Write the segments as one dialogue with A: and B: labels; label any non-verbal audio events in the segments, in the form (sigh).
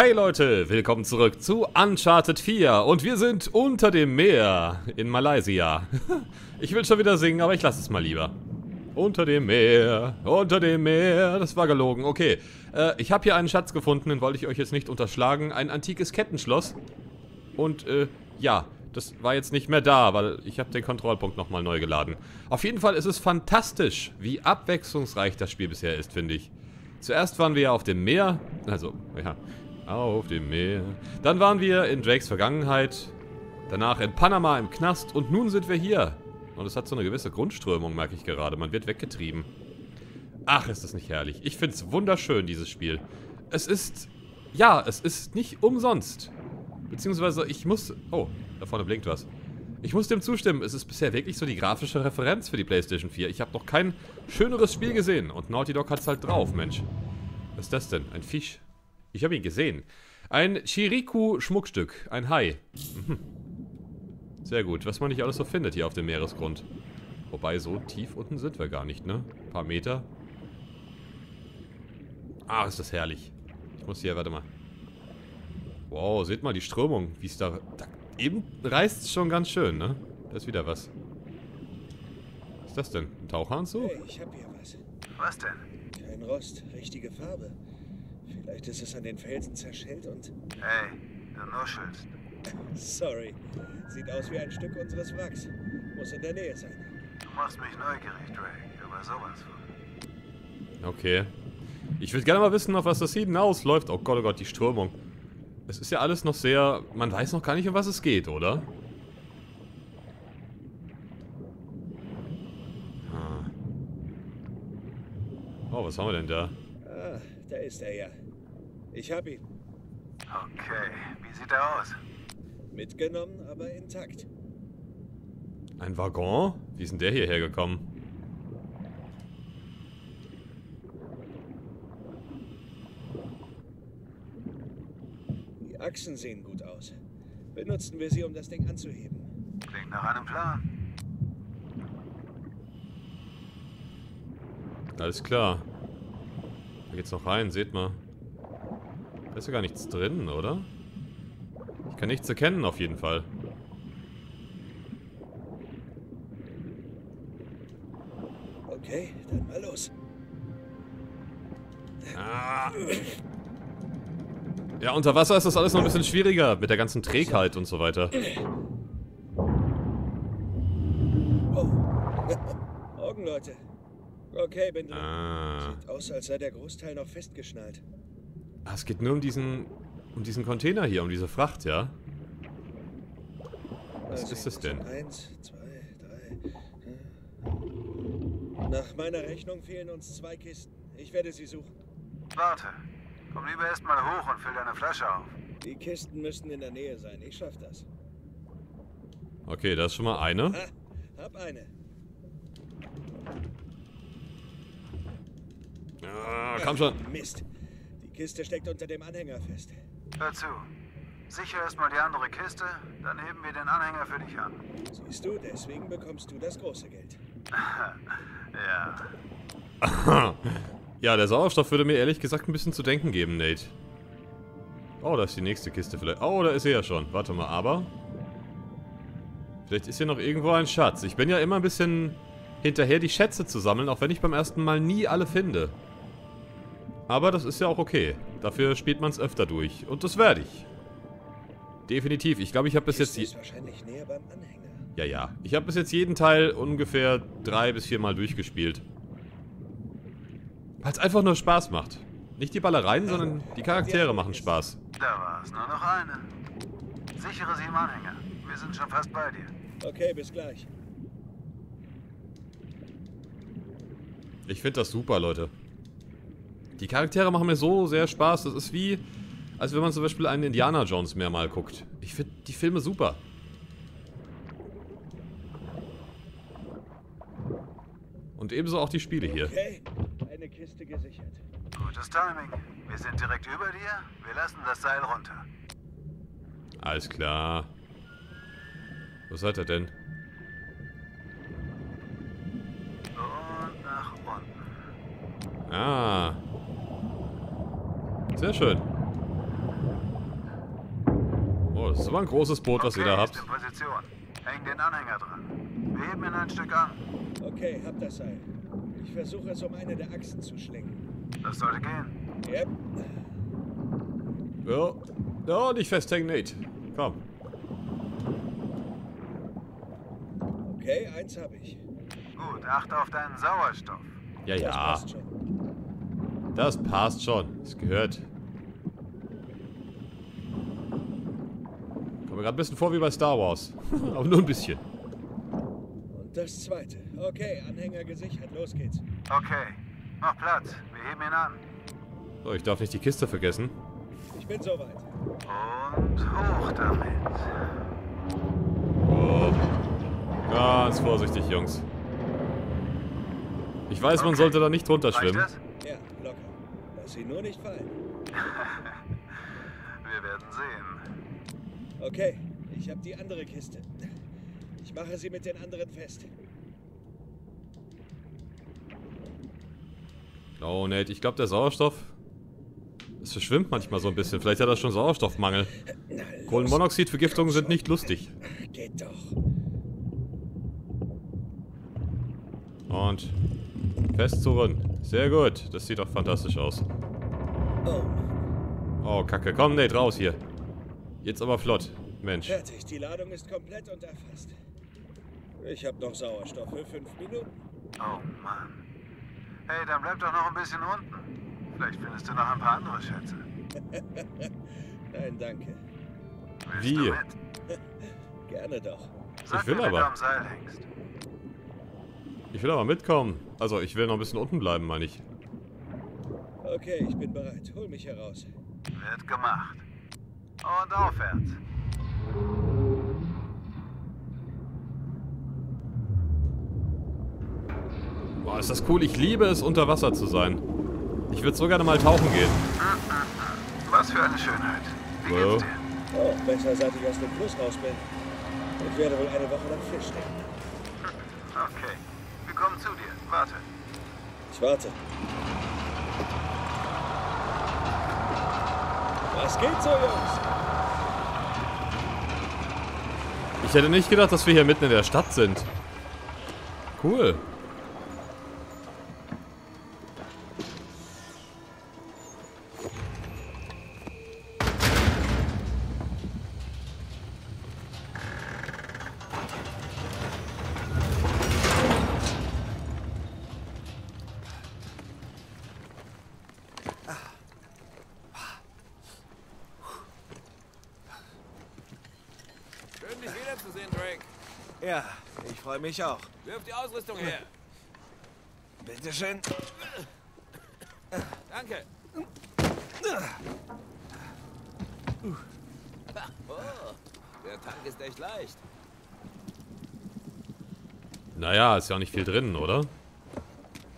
A: Hey Leute, willkommen zurück zu Uncharted 4 und wir sind unter dem Meer in Malaysia. (laughs) Ich will schon wieder singen, aber ich lasse es mal lieber. Unter dem Meer, unter dem Meer, das war gelogen. Okay, äh, ich habe hier einen Schatz gefunden, den wollte ich euch jetzt nicht unterschlagen. Ein antikes Kettenschloss. Und, äh, ja, das war jetzt nicht mehr da, weil ich habe den Kontrollpunkt nochmal neu geladen. Auf jeden Fall ist es fantastisch, wie abwechslungsreich das Spiel bisher ist, finde ich. Zuerst waren wir ja auf dem Meer, also, ja, auf dem Meer. Dann waren wir in Drakes Vergangenheit, danach in Panama im Knast und nun sind wir hier. Und es hat so eine gewisse Grundströmung, merke ich gerade. Man wird weggetrieben. Ach, ist das nicht herrlich. Ich finde es wunderschön, dieses Spiel. Es ist... Ja, es ist nicht umsonst. Beziehungsweise ich muss... Oh, da vorne blinkt was. Ich muss dem zustimmen, es ist bisher wirklich so die grafische Referenz für die Playstation 4. Ich habe noch kein schöneres Spiel gesehen. Und Naughty Dog hat es halt drauf, Mensch. Was ist das denn? Ein Fisch. Ich habe ihn gesehen. Ein Chiriku-Schmuckstück. Ein Hai. Mhm. Sehr gut. Was man nicht alles so findet hier auf dem Meeresgrund. Wobei, so tief unten sind wir gar nicht, ne? Ein paar Meter. Ah, ist das herrlich. Ich muss hier, warte mal. Wow, seht mal die Strömung, wie es da, da... Eben reißt es schon ganz schön, ne? Da ist wieder was. Was ist das denn? Ein Taucheranzug?
B: Hey, ich hab hier was.
C: Was denn?
B: Kein Rost, richtige Farbe. Vielleicht ist es an den Felsen zerschellt und...
C: Hey, du nuschelst.
B: Sorry. Sieht aus wie ein Stück unseres Wracks. Muss in der Nähe sein.
C: Du machst mich neugierig, Drake, aber sowas von.
A: Okay. Ich würde gerne mal wissen, auf was das hinausläuft. Oh Gott, oh Gott, die Strömung. Es ist ja alles noch sehr... Man weiß noch gar nicht, um was es geht, oder? Ah. Oh, was haben wir denn da?
B: Ist er ja. Ich hab ihn.
C: Okay, wie sieht er aus?
B: Mitgenommen, aber intakt.
A: Ein Waggon? Wie ist denn der hierher gekommen?
B: Die Achsen sehen gut aus. Benutzen wir sie, um das Ding anzuheben.
C: Klingt nach einem Plan.
A: Alles klar. Da geht's noch rein, seht mal. Da ist ja gar nichts drin, oder? Ich kann nichts erkennen, auf jeden Fall.
B: Okay, dann mal los.
A: Ah. Ja, unter Wasser ist das alles noch ein bisschen schwieriger, mit der ganzen Trägheit und so weiter.
B: Oh. Morgen, Leute. Okay, bin drin.
A: Ah.
B: Sieht aus, als sei der Großteil noch festgeschnallt.
A: Ah, es geht nur um diesen, um diesen Container hier, um diese Fracht, ja? Was
B: Also,
A: ist das denn?
B: Eins, zwei, drei. hm. Nach meiner Rechnung fehlen uns zwei Kisten. Ich werde sie suchen.
C: Warte. Komm lieber erstmal hoch und füll deine Flasche auf.
B: Die Kisten müssten in der Nähe sein. Ich schaff das.
A: Okay, da ist schon mal eine.
B: Ah, hab eine.
A: Ah, komm schon.
B: Mist. Die Kiste steckt unter dem Anhänger fest.
C: Hör zu. Sicher erstmal die andere Kiste, dann heben wir den Anhänger für dich an.
B: Siehst du, deswegen bekommst du das große Geld. (laughs)
C: Ja.
A: Ja, der Sauerstoff würde mir ehrlich gesagt ein bisschen zu denken geben, Nate. Oh, da ist die nächste Kiste vielleicht. Oh, da ist sie ja schon. Warte mal, aber... Vielleicht ist hier noch irgendwo ein Schatz. Ich bin ja immer ein bisschen hinterher, die Schätze zu sammeln, auch wenn ich beim ersten Mal nie alle finde. Aber das ist ja auch okay. Dafür spielt man es öfter durch. Und das werde ich. Definitiv. Ich glaube, ich habe bis jetzt...
B: Wahrscheinlich näher beim Anhänger.
A: Ja, ja. Ich habe bis jetzt jeden Teil ungefähr drei bis viermal durchgespielt. Weil es einfach nur Spaß macht. Nicht die Ballereien, sondern die Charaktere machen Spaß.
C: Da war es nur noch eine. Sichere sie im Anhänger. Wir sind schon fast bei dir.
B: Okay, bis gleich.
A: Ich finde das super, Leute. Die Charaktere machen mir so sehr Spaß. Das ist wie, als wenn man zum Beispiel einen Indiana Jones mehr mal guckt. Ich finde die Filme super. Und ebenso auch die Spiele hier.
B: Okay, eine Kiste gesichert.
C: Gutes Timing. Wir sind direkt über dir. Wir lassen das Seil runter.
A: Alles klar. Wo seid ihr denn?
C: Und nach unten.
A: Ah. Sehr schön. Oh, das ist aber ein großes Boot, was
C: okay,
A: ihr da habt.
C: Häng den Anhänger dran. Wir heben ihn ein Stück an.
B: Okay, hab das Seil. Ich versuche es um eine der Achsen zu schlingen.
C: Das sollte gehen.
B: Yep.
A: Ja. Ja, nicht festhängen, Nate. Komm.
B: Okay, eins habe ich.
C: Gut, achte auf deinen Sauerstoff.
A: Ja,
B: Das
A: ja.
B: passt schon.
A: Das passt schon. Es gehört. Kommt mir gerade ein bisschen vor wie bei Star Wars. (laughs) aber nur ein bisschen.
B: Und das zweite. Okay, Anhänger gesichert. Los geht's.
C: Okay, mach Platz. Wir heben ihn an.
A: So, ich darf nicht die Kiste vergessen.
B: Ich bin soweit.
C: Und hoch damit.
A: Oh. Ganz vorsichtig, Jungs. Ich weiß, man
C: Okay.
A: sollte da nicht drunter
C: Reicht
A: schwimmen.
C: das?
B: Lass sie nur nicht fallen. (laughs)
C: Wir werden sehen.
B: Okay, ich habe die andere Kiste. Ich mache sie mit den anderen fest.
A: Oh, Nate, ich glaube, der Sauerstoff. Es verschwimmt manchmal so ein bisschen. Vielleicht hat er schon Sauerstoffmangel. Kohlenmonoxidvergiftungen sind nicht lustig.
B: Geht doch.
A: Und fest zurück. Sehr gut. Das sieht doch fantastisch aus.
B: Oh,
A: Oh, Kacke. Komm, Nate, raus hier. Jetzt aber flott. Mensch.
B: fertig. Die Ladung ist komplett und erfasst. Ich habe noch Sauerstoff für fünf Minuten.
C: Oh Mann. Hey, dann bleib doch noch ein bisschen unten. Vielleicht findest du noch ein paar andere Schätze. (laughs)
B: Nein, danke.
C: Willst
A: Wie?
C: Du mit? (laughs)
B: Gerne doch.
C: Sag
A: Ich will
C: mir, wenn
A: aber.
C: du am Seil hängst.
A: Ich will aber mitkommen. Also, ich will noch ein bisschen unten bleiben, meine ich.
B: Okay, ich bin bereit. Hol mich heraus.
C: Wird gemacht. Und aufwärts.
A: Boah, ist das cool. Ich liebe es, unter Wasser zu sein. Ich würde so gerne mal tauchen gehen.
C: Was für eine Schönheit. Wie
A: Wow.
C: geht's dir?
B: Oh, besser seit ich aus dem Fluss raus bin. Ich werde wohl eine Woche lang Fisch stecken. (laughs)
C: Okay. Wir kommen zu dir. Warte.
B: Ich warte. Was geht so, Jungs?
A: Ich hätte nicht gedacht, dass wir hier mitten in der Stadt sind. Cool.
D: Wiederzusehen, Drake.
E: Ja, ich freue mich auch.
D: Wirf die Ausrüstung her.
E: Bitteschön.
D: Danke. Oh, der Tank ist echt leicht.
A: Naja, ist ja auch nicht viel drin, oder?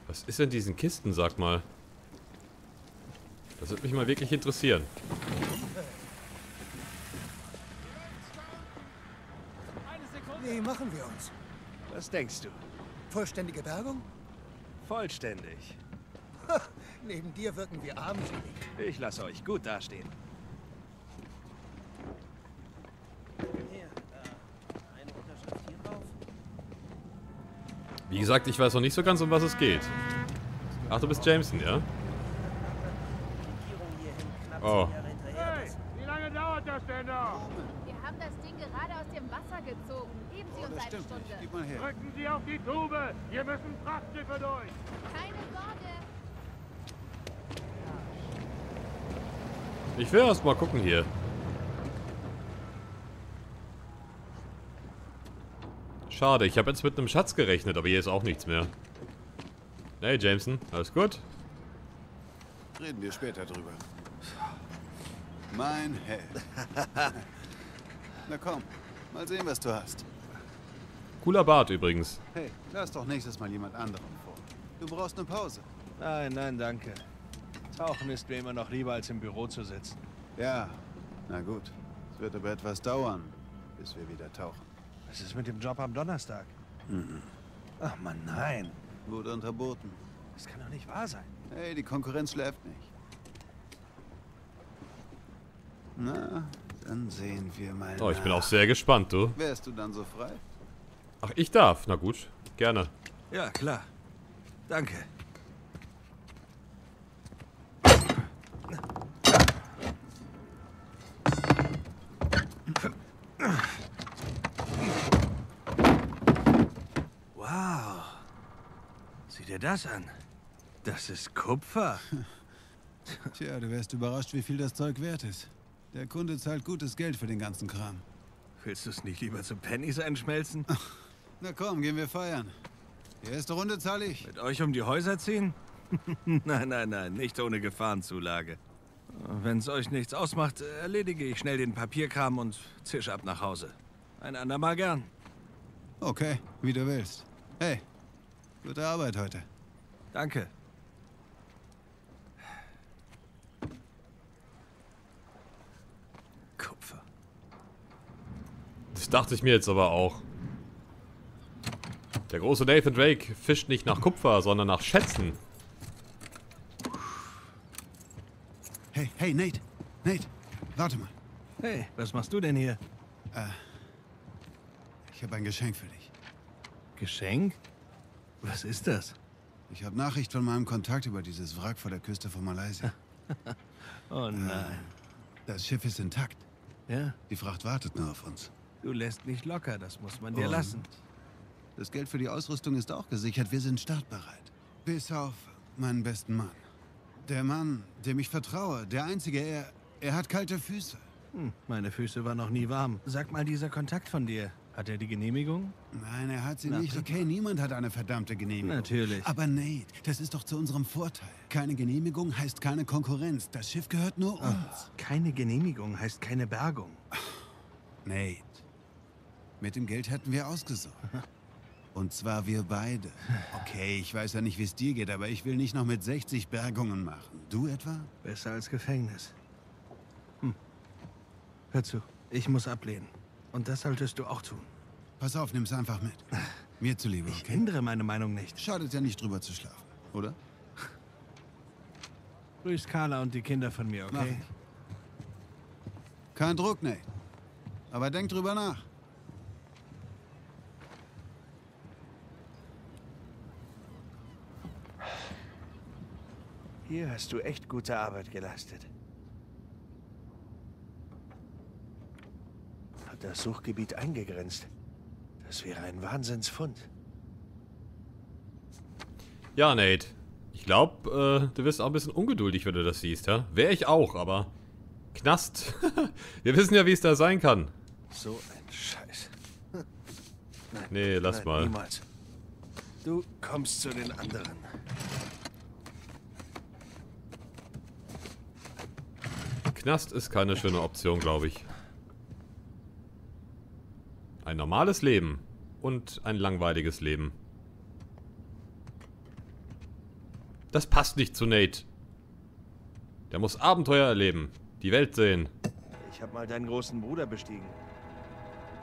A: Was ist in diesen Kisten, sag mal? Das würde mich mal wirklich interessieren.
F: Nee, machen wir uns.
E: Was denkst du?
F: Vollständige Bergung?
E: Vollständig.
F: Neben dir wirken wir armselig.
E: Ich lasse euch gut dastehen.
A: Wie gesagt, ich weiß noch nicht so ganz, um was es geht. Ach, du bist Jameson, ja? Oh.
G: Wie lange dauert das denn noch?
H: Wir haben das Ding gerade aus dem Wasser gezogen. Geben Sie uns eine Stunde.
G: Drücken Sie auf die Tube. Hier müssen Frachtschiffe durch.
H: Keine Sorge.
A: Ich will erst mal gucken hier. Schade, ich habe jetzt mit einem Schatz gerechnet, aber hier ist auch nichts mehr. Hey Jameson, alles gut?
I: Reden wir später drüber. Mein Held. (laughs) Na komm, mal sehen, was du hast.
A: Cooler Bart übrigens.
I: Hey, lass doch nächstes Mal jemand anderem vor. Du brauchst eine Pause.
E: Nein, nein, danke. Tauchen ist mir immer noch lieber, als im Büro zu sitzen.
I: Ja, na gut. Es wird aber etwas dauern, bis wir wieder tauchen.
E: Was ist mit dem Job am Donnerstag? Ach man, nein.
I: Wurde unterboten.
E: Das kann doch nicht wahr sein.
I: Hey, die Konkurrenz schläft nicht. Na, dann sehen wir mal.
A: Oh, ich bin auch sehr gespannt, du.
I: Wärst du dann so frei?
A: Ach, ich darf. Na gut, gerne.
B: Ja, klar. Danke. Wow. Sieh dir das an. Das ist Kupfer. (laughs)
I: Tja, du wärst überrascht, wie viel das Zeug wert ist. Der Kunde zahlt gutes Geld für den ganzen Kram.
B: Willst du es nicht lieber zu Pennies einschmelzen?
I: Na komm, gehen wir feiern. Die erste Runde zahle ich.
B: Mit euch um die Häuser ziehen? (laughs) nein, nein, nein, nicht ohne Gefahrenzulage. Wenn es euch nichts ausmacht, erledige ich schnell den Papierkram und zisch ab nach Hause. Ein andermal gern.
I: Okay, wie du willst. Hey, gute Arbeit heute.
B: Danke. Kupfer.
A: Das dachte ich mir jetzt aber auch. Der große Nathan Drake fischt nicht nach Kupfer, sondern nach Schätzen.
I: Hey, hey, Nate. Nate, warte mal.
B: Hey, was machst du denn hier?
I: Ich habe ein Geschenk für dich.
B: Geschenk? Was ist das?
I: Ich habe Nachricht von meinem Kontakt über dieses Wrack vor der Küste von Malaysia. (laughs)
B: Oh nein.
I: Das Schiff ist intakt.
B: Ja,
I: Die Fracht wartet nur auf uns.
B: du lässt nicht locker, das muss man dir
I: Und
B: lassen.
I: Das Geld für die Ausrüstung ist auch gesichert. Wir sind startbereit. Bis auf meinen besten Mann. Der Mann, dem ich vertraue. Der einzige, er, er hat kalte Füße.
B: Hm, meine Füße waren noch nie warm. Sag mal, dieser Kontakt von dir, hat er die Genehmigung?
I: Nein, er hat sie
B: Na,
I: nicht. Okay, niemand hat eine verdammte Genehmigung.
B: Natürlich.
I: Aber Nate, das ist doch zu unserem Vorteil. Keine Genehmigung heißt keine Konkurrenz. Das Schiff gehört nur uns.
B: Keine Genehmigung heißt keine Bergung.
I: Nate, mit dem Geld hätten wir ausgesorgt. (laughs) Und zwar wir beide. Okay, ich weiß ja nicht, wie es dir geht, aber ich will nicht noch mit 60 Bergungen machen. Du etwa?
B: Besser als Gefängnis. Hm. Hör zu, ich muss ablehnen. Und das solltest du auch tun.
I: Pass auf, nimm's einfach mit. Mir zuliebe,
B: Ich
I: okay?
B: ändere meine Meinung nicht.
I: Schadet ja nicht drüber zu schlafen, oder?
B: Grüß Carla und die Kinder von mir, okay?
I: ich. Kein Druck, Nate. Aber denk drüber nach.
B: Hier hast du echt gute Arbeit geleistet. Hat das Suchgebiet eingegrenzt. Das wäre ein Wahnsinnsfund.
A: Ja, Nate. Ich glaube, äh, du wirst auch ein bisschen ungeduldig, wenn du das siehst, ja? Wäre ich auch, aber... Knast. (laughs) Wir wissen ja, wie es da sein kann.
B: So ein Scheiß. (laughs) Nein,
A: Nee, lass
B: nein,
A: mal.
B: Niemals. Du kommst zu den anderen.
A: Knast ist keine schöne Option, glaube ich. Ein normales Leben und ein langweiliges Leben. Das passt nicht zu Nate. Der muss Abenteuer erleben, die Welt sehen.
B: Ich habe mal deinen großen Bruder bestiegen.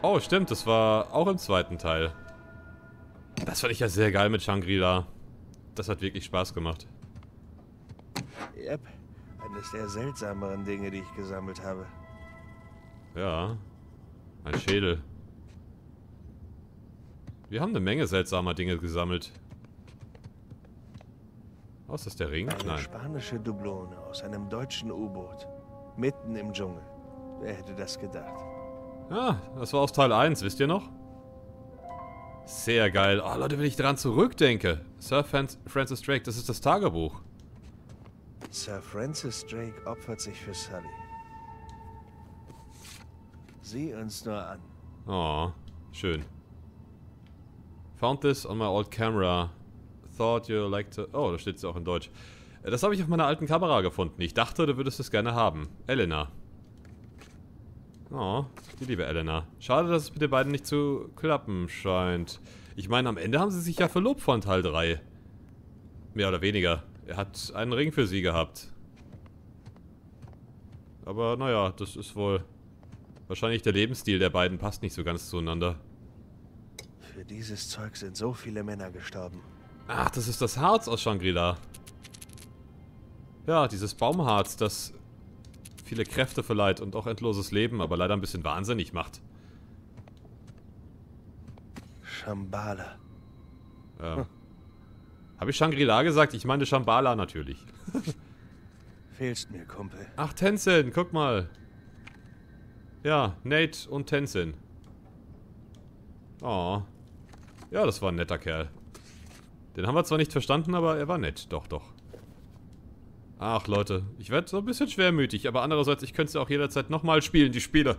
A: Oh, stimmt, das war auch im zweiten Teil. Das fand ich ja sehr geil mit Shangri-La. Das hat wirklich Spaß gemacht.
B: Yep. Eines der seltsameren Dinge, die ich gesammelt habe.
A: Ja. Ein Schädel. Wir haben eine Menge seltsamer Dinge gesammelt. Oh, ist das der Ring?
B: Eine
A: Nein.
B: spanische Dublone aus einem deutschen U-Boot. Mitten im Dschungel. Wer hätte das gedacht?
A: Ah, das war aus Teil 1, wisst ihr noch? Sehr geil. Oh, Leute, wenn ich dran zurückdenke. Sir Francis Drake, das ist das Tagebuch.
B: Sir Francis Drake opfert sich für Sully. Sieh uns nur an.
A: Oh, schön. Found this on my old camera. Thought you liked to... Oh, da steht es auch in Deutsch. Äh, Das habe ich auf meiner alten Kamera gefunden. Ich dachte, du würdest es gerne haben. Elena. Oh, die liebe Elena. Schade, dass es mit den beiden nicht zu klappen scheint. Ich meine, am Ende haben sie sich ja verlobt von Teil 3. Mehr oder weniger. Er hat einen Ring für sie gehabt. Aber naja, das ist wohl... Wahrscheinlich der Lebensstil der beiden passt nicht so ganz zueinander.
B: Für dieses Zeug sind so viele Männer gestorben.
A: Ach, das ist das Harz aus Shangri-La. Ja, dieses Baumharz, das viele Kräfte verleiht und auch endloses Leben, aber leider ein bisschen wahnsinnig macht.
B: Shambhala.
A: Ja. Habe ich Shangri-La gesagt? Ich meine Shambhala natürlich.
B: Fehlst mir, Kumpel.
A: Ach, Tenzin, guck mal. Ja, Nate und Tenzin. Oh. Ja, das war ein netter Kerl. Den haben wir zwar nicht verstanden, aber er war nett. Doch, doch. Ach, Leute. Ich werde so ein bisschen schwermütig, aber andererseits, ich könnte es ja auch jederzeit nochmal spielen, die Spiele.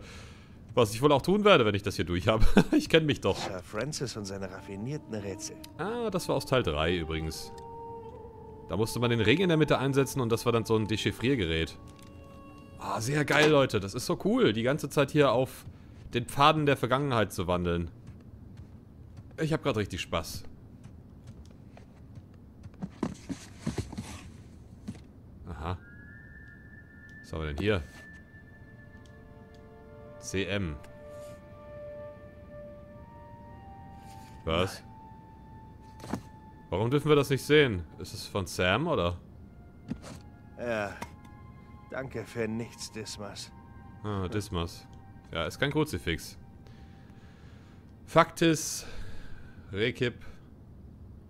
A: Was ich wohl auch tun werde, wenn ich das hier durch habe. (laughs) ich kenne mich doch.
B: Sir Francis und seine raffinierten Rätsel.
A: Ah, das war aus Teil 3 übrigens. Da musste man den Ring in der Mitte einsetzen und das war dann so ein Dechiffriergerät. Ah, sehr geil, Leute. Das ist so cool, die ganze Zeit hier auf den Pfaden der Vergangenheit zu wandeln. Ich habe gerade richtig Spaß. Aha. Was haben wir denn hier? CM. Was? Warum dürfen wir das nicht sehen? Ist es von Sam, oder?
B: Ja. Danke für nichts, Dismas.
A: Ah, Dismas. Ja, ist kein Kruzifix. Faktis. Rekip.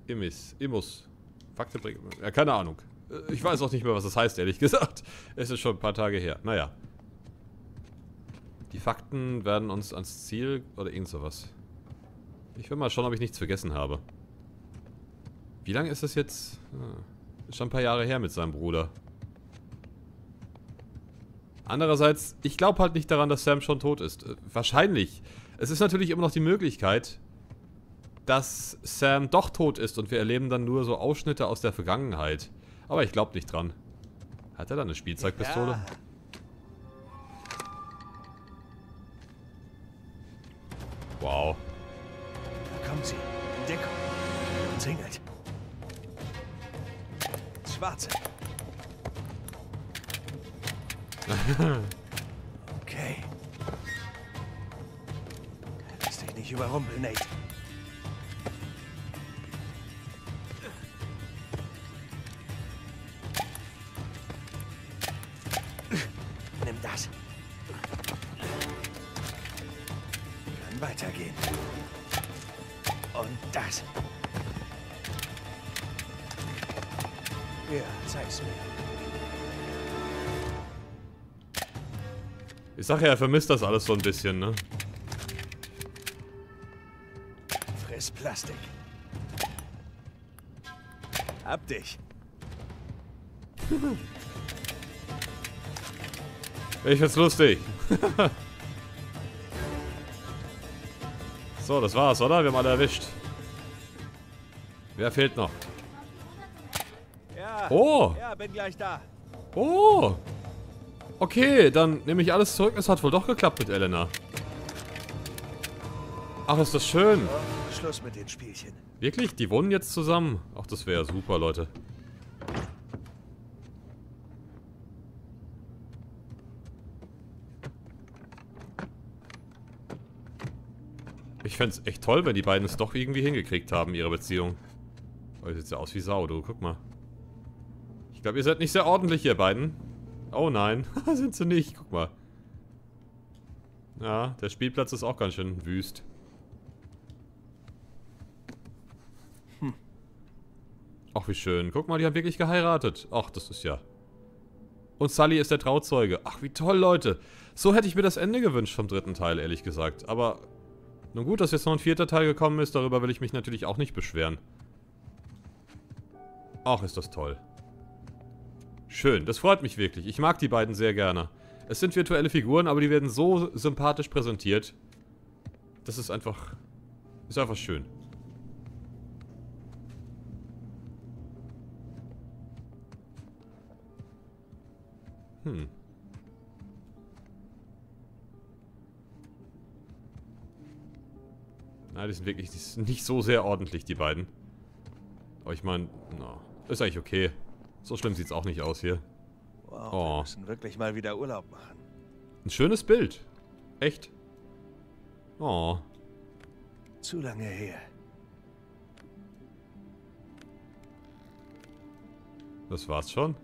A: Immis. Immus. Fakte. Ja, keine Ahnung. Äh, Ich weiß auch nicht mehr, was das heißt, ehrlich (laughs) gesagt. Es ist schon ein paar Tage her. Naja. Die Fakten werden uns ans Ziel... Oder irgend sowas. Ich will mal schauen, ob ich nichts vergessen habe. Wie lange ist das jetzt? Ah, ist schon ein paar Jahre her mit seinem Bruder. Andererseits, ich glaube halt nicht daran, dass Sam schon tot ist. Äh, wahrscheinlich. Es ist natürlich immer noch die Möglichkeit, dass Sam doch tot ist und wir erleben dann nur so Ausschnitte aus der Vergangenheit. Aber ich glaube nicht dran. Hat er da eine Spielzeugpistole?
B: Ja.
A: Wow.
B: Da kommt sie. Deckung. Umzingelt. Schwarze. (laughs) Okay. Lass dich nicht überrumpeln, Nate.
A: Ich sag ja, er vermisst das alles so ein bisschen, ne?
B: Friss Plastik. Hab dich.
A: Ich find's lustig. so, das war's, oder? Wir haben alle erwischt. Wer fehlt noch? Oh!
B: Ja, bin gleich da.
A: Oh! Okay, dann nehme ich alles zurück. Es hat wohl doch geklappt mit Elena. Ach, ist das schön.
B: Oh, Schluss mit den Spielchen.
A: Wirklich? Die wohnen jetzt zusammen? Ach, das wäre super, Leute. Ich fände es echt toll, wenn die beiden es doch irgendwie hingekriegt haben, ihre Beziehung. Oh, sieht ja aus wie Sau, du. Guck mal. Ich glaube, ihr seid nicht sehr ordentlich, ihr beiden. Oh nein, (laughs) sind sie nicht. Guck mal. Ja, der Spielplatz ist auch ganz schön wüst. Ach, wie schön. Guck mal, die haben wirklich geheiratet. Ach, das ist ja... Und Sully ist der Trauzeuge. Ach, wie toll, Leute. So hätte ich mir das Ende gewünscht vom dritten Teil, ehrlich gesagt. Aber nun gut, dass jetzt noch ein vierter Teil gekommen ist. Darüber will ich mich natürlich auch nicht beschweren. Ach, ist das toll. Schön, das freut mich wirklich. Ich mag die beiden sehr gerne. Es sind virtuelle Figuren, aber die werden so sympathisch präsentiert. Das ist einfach... Ist einfach schön. Hm. Na, die sind wirklich die sind nicht so sehr ordentlich, die beiden. Aber ich meine, na, ist eigentlich okay. So schlimm sieht's auch nicht aus hier.
B: Wow,
A: Oh.
B: wir müssen wirklich mal wieder Urlaub machen.
A: Ein schönes Bild. Echt. Oh.
B: Zu lange her.
A: Das war's schon.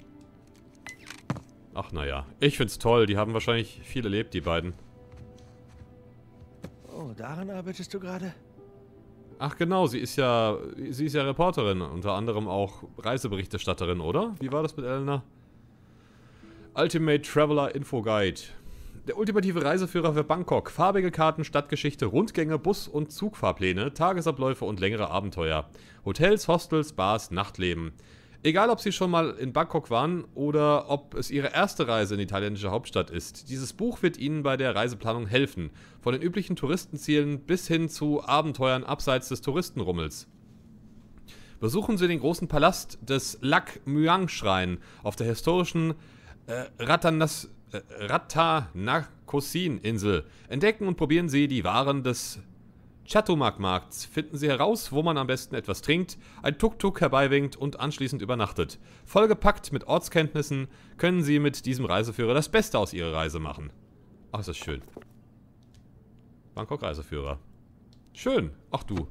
A: Ach naja. Ich find's toll. Die haben wahrscheinlich viel erlebt, die beiden.
B: Oh, daran arbeitest du gerade?
A: Ach genau, sie ist ja. Sie ist ja Reporterin, unter anderem auch Reiseberichterstatterin, oder? Wie war das mit Elena? Ultimate Traveler Info Guide. Der ultimative Reiseführer für Bangkok. Farbige Karten, Stadtgeschichte, Rundgänge, Bus- und Zugfahrpläne, Tagesabläufe und längere Abenteuer. Hotels, Hostels, Bars, Nachtleben. Egal, ob Sie schon mal in Bangkok waren oder ob es Ihre erste Reise in die italienische Hauptstadt ist, dieses Buch wird Ihnen bei der Reiseplanung helfen. Von den üblichen Touristenzielen bis hin zu Abenteuern abseits des Touristenrummels. Besuchen Sie den großen Palast des Lak Myang Schrein auf der historischen äh, äh, Ratanakosin-Insel. Entdecken und probieren Sie die Waren des Chatumak-Markts. Finden Sie heraus, wo man am besten etwas trinkt, ein Tuk-Tuk herbeiwinkt und anschließend übernachtet. Vollgepackt mit Ortskenntnissen können Sie mit diesem Reiseführer das Beste aus Ihrer Reise machen. Ach, ist das schön. Bangkok-Reiseführer. Schön. Ach du.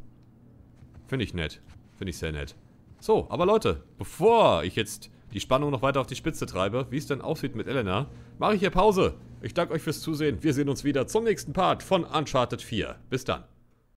A: Finde ich nett. Finde ich sehr nett. So, aber Leute, bevor ich jetzt die Spannung noch weiter auf die Spitze treibe, wie es denn aussieht mit Elena, mache ich hier Pause. Ich danke euch fürs Zusehen. Wir sehen uns wieder zum nächsten Part von Uncharted 4. Bis dann.